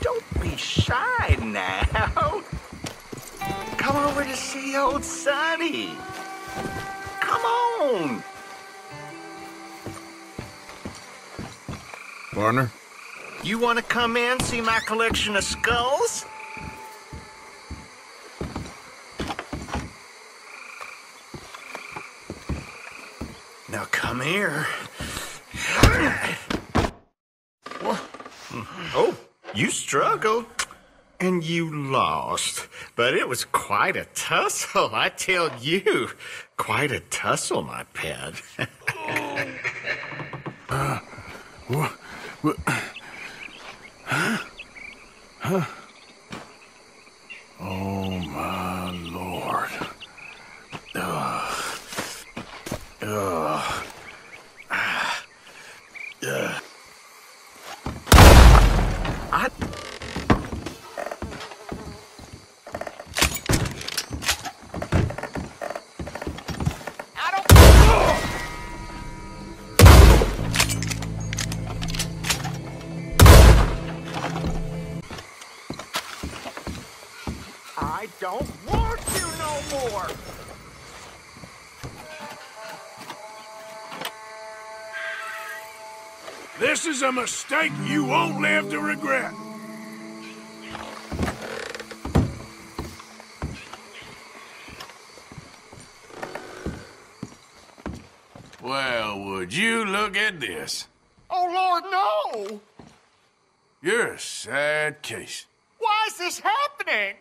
Don't be shy now. Come over to see old Sonny. Come on. Partner? You want to come in, see my collection of skulls? Now come here. Oh, you struggled. And you lost. But it was quite a tussle, I tell you. Quite a tussle, my pet. What? What? Huh? Oh, my Lord. Ugh. Ugh. I don't want you no more! This is a mistake you won't live to regret. Well, would you look at this? Oh, Lord, no! You're a sad case. Why is this happening?